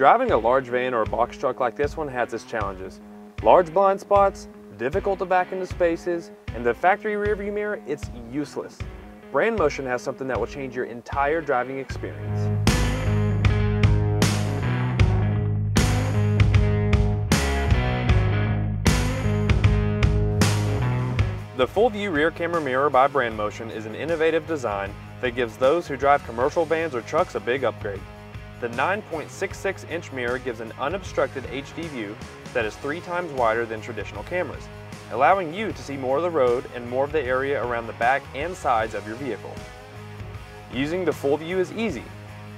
Driving a large van or a box truck like this one has its challenges. Large blind spots, difficult to back into spaces, and the factory rearview mirror, it's useless. Brandmotion has something that will change your entire driving experience. The FullVUE rear camera mirror by Brandmotion is an innovative design that gives those who drive commercial vans or trucks a big upgrade. The 9.66 inch mirror gives an unobstructed HD view that is three times wider than traditional cameras, allowing you to see more of the road and more of the area around the back and sides of your vehicle. Using the FullVUE is easy.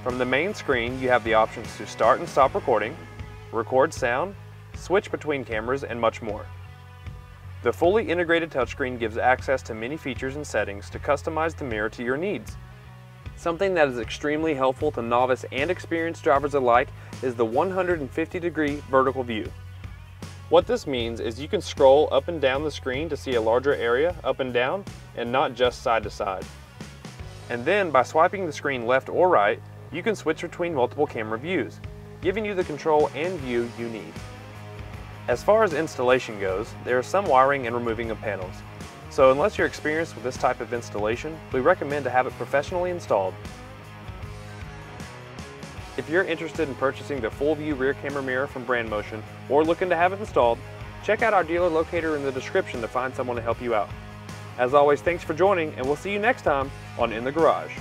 From the main screen, you have the options to start and stop recording, record sound, switch between cameras, and much more. The fully integrated touchscreen gives access to many features and settings to customize the mirror to your needs. Something that is extremely helpful to novice and experienced drivers alike is the 150 degree vertical view. What this means is you can scroll up and down the screen to see a larger area up and down and not just side to side. And then by swiping the screen left or right, you can switch between multiple camera views, giving you the control and view you need. As far as installation goes, there is some wiring and removing of panels. So unless you're experienced with this type of installation, we recommend to have it professionally installed. If you're interested in purchasing the FullVUE rear camera mirror from Brandmotion or looking to have it installed, check out our dealer locator in the description to find someone to help you out. As always, thanks for joining and we'll see you next time on In the Garage.